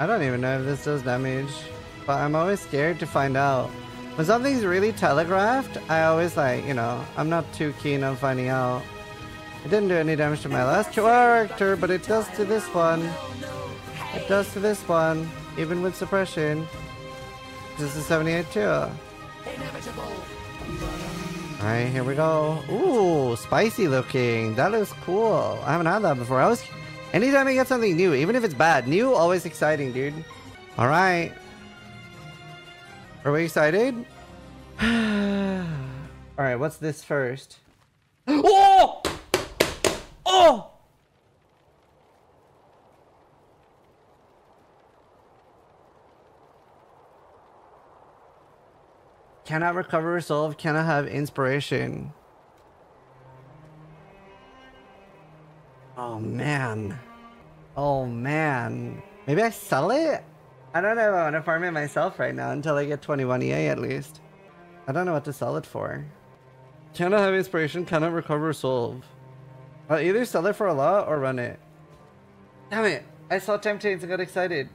I don't even know if this does damage, but I'm always scared to find out. When something's really telegraphed, I always like, you know, I'm not too keen on finding out. It didn't do any damage to my last character, but it does to this one. It does to this one, even with suppression. This is 78 too. Alright, here we go. Ooh, spicy looking. That looks cool. I haven't had that before. I was anytime I get something new, even if it's bad, new always exciting, dude. Alright. Are we excited? Alright, what's this first? Oh! Oh! Cannot recover resolve, cannot have inspiration. Oh, oh man. Oh man. Maybe I sell it? I don't know if I want to farm it myself right now until I get 21 EA at least. I don't know what to sell it for. Cannot have inspiration, cannot recover solve. I'll either sell it for a lot or run it. Damn it. I saw Temptations and got excited.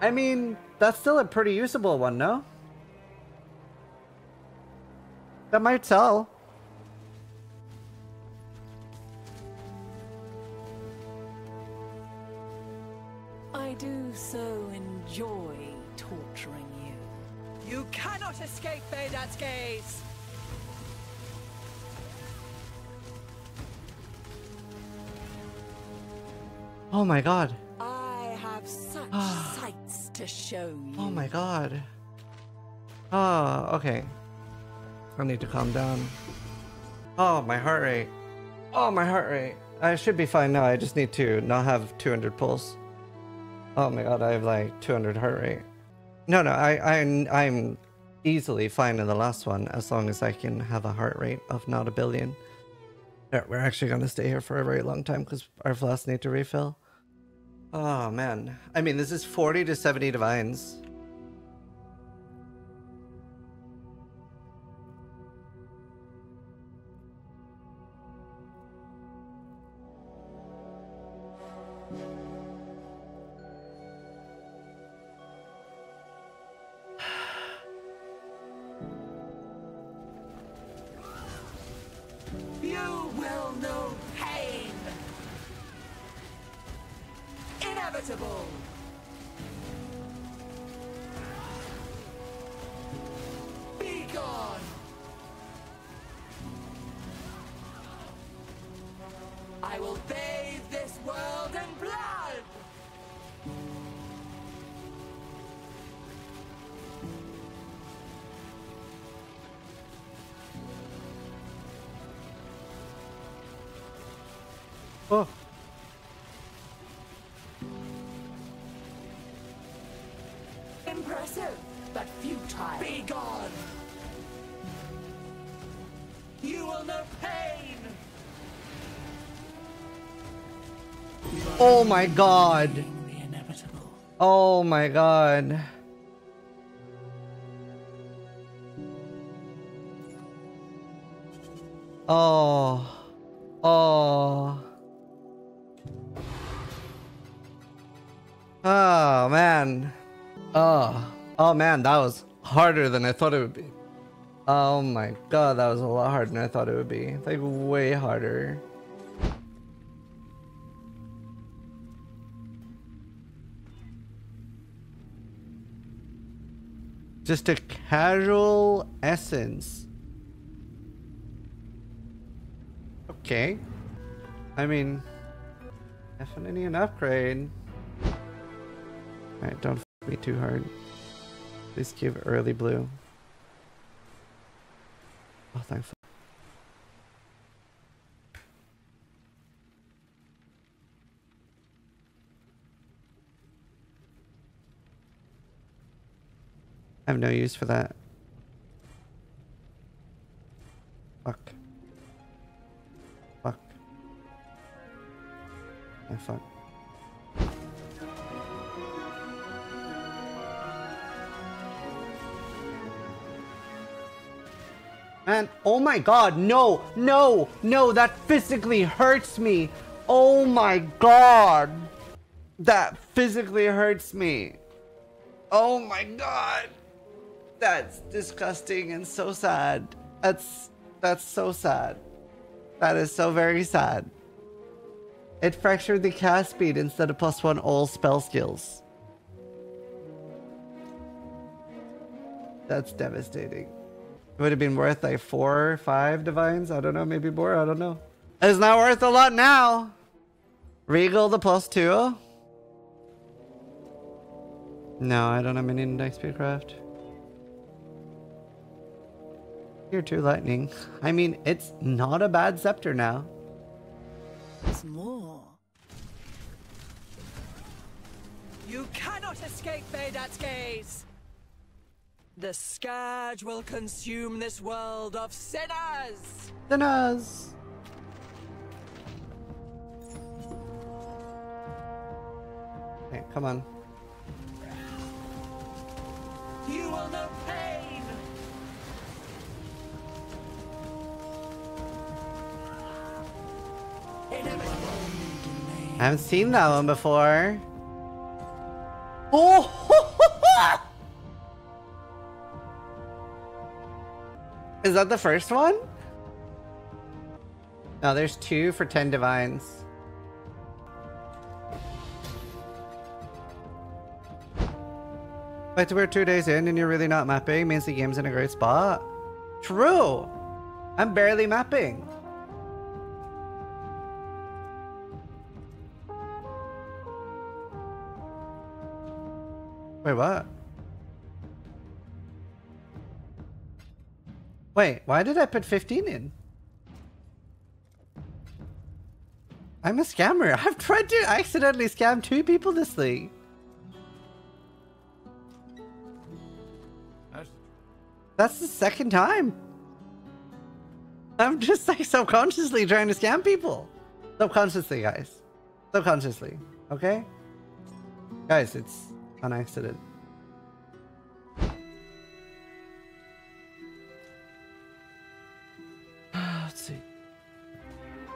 I mean, that's still a pretty usable one, no? That might sell. You. Cannot escape Beidat's gaze! Oh my god. I have such ah. sights to show you. Oh my god. Oh, okay. I need to calm down. Oh, my heart rate. Oh, my heart rate. I should be fine now. I just need to not have 200 pulse. Oh my god, I have like 200 heart rate. No, no, I, I, I'm easily fine in the last one as long as I can have a heart rate of not a billion. We're actually going to stay here for a very long time because our flasks need to refill. Oh man. I mean, this is 40 to 70 divines. Inevitable! Be gone! I will bathe this world in blood! Oh. Futile. Be gone! You will know pain! Oh my god. Oh my god. Oh. Oh. Oh man. Oh. Oh man, that was harder than I thought it would be. Oh my god, that was a lot harder than I thought it would be. Like way harder. Just a casual essence. Okay. I mean, definitely an upgrade. Alright, don't f me too hard. Please give early blue. Oh, thankful. I have no use for that. Fuck. Fuck. Ah, fuck. Man, oh my god, no, no, no, that physically hurts me. Oh my god. That physically hurts me. Oh my god. That's disgusting and so sad. That's that's so sad. That is so very sad. It fractured the cast speed instead of plus one all spell skills. That's devastating. It would have been worth like four, five divines. I don't know, maybe more. I don't know. It's not worth a lot now. Regal the plus two. No, I don't have any index craft. You're too lightning. I mean, it's not a bad scepter now. There's more. You cannot escape Beidat's gaze! The scourge will consume this world of sinners! Sinners! Okay, come on. You will know pain! I haven't seen that one before. Oh! Is that the first one? No, there's two for 10 divines. But we're two days in and you're really not mapping means the game's in a great spot. True! I'm barely mapping. Wait, what? Wait, why did I put 15 in? I'm a scammer. I've tried to accidentally scam two people this thing. That's the second time. I'm just like subconsciously trying to scam people. Subconsciously, guys. Subconsciously. Okay? Guys, it's an accident.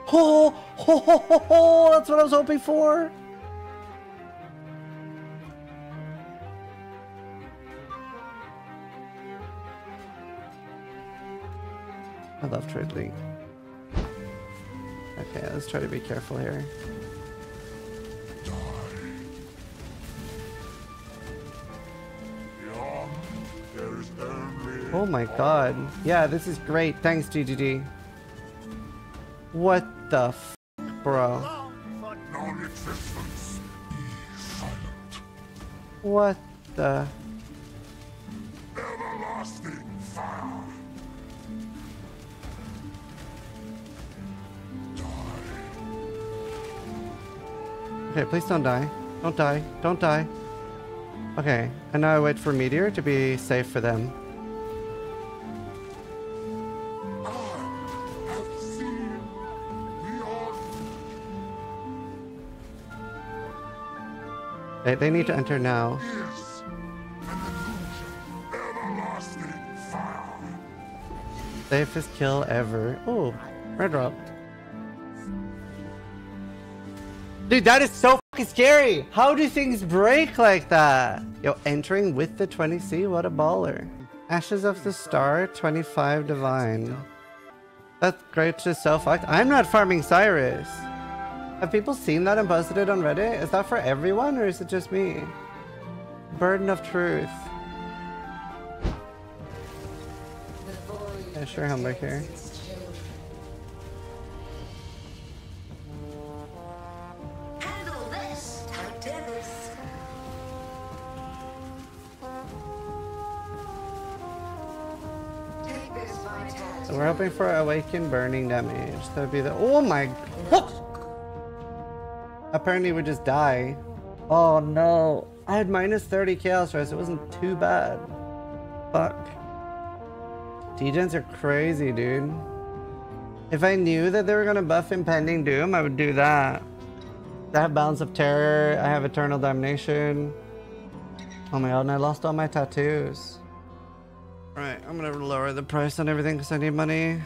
Oh, ho, ho, ho, ho, that's what I was hoping for. I love Tridley. Okay, let's try to be careful here. Oh my god. Yeah, this is great. Thanks, GGG. What the f, bro? What the? Everlasting fire. Okay, please don't die. Don't die. Don't die. Okay, and now I wait for Meteor to be safe for them. They, they need to enter now. Safest kill ever. Oh, red drop. Dude, that is so scary. How do things break like that? Yo, entering with the 20C, what a baller. Ashes of the Star, 25 Divine. That's great to self-act. I'm not farming Sirus. Have people seen that and posted it on Reddit? Is that for everyone or is it just me? Burden of Truth. Yeah, sure, Humber here. Handle this, Count Dennis. Take this vitality. So we're hoping for awaken burning damage. That would be the. Oh my. Apparently we just die. Oh no. I had minus 30 chaos stress. It wasn't too bad. Fuck. T-gens are crazy, dude. If I knew that they were gonna buff impending doom, I would do that. I have balance of terror. I have eternal damnation. Oh my god, and I lost all my tattoos. Right, I'm gonna lower the price on everything because I need money.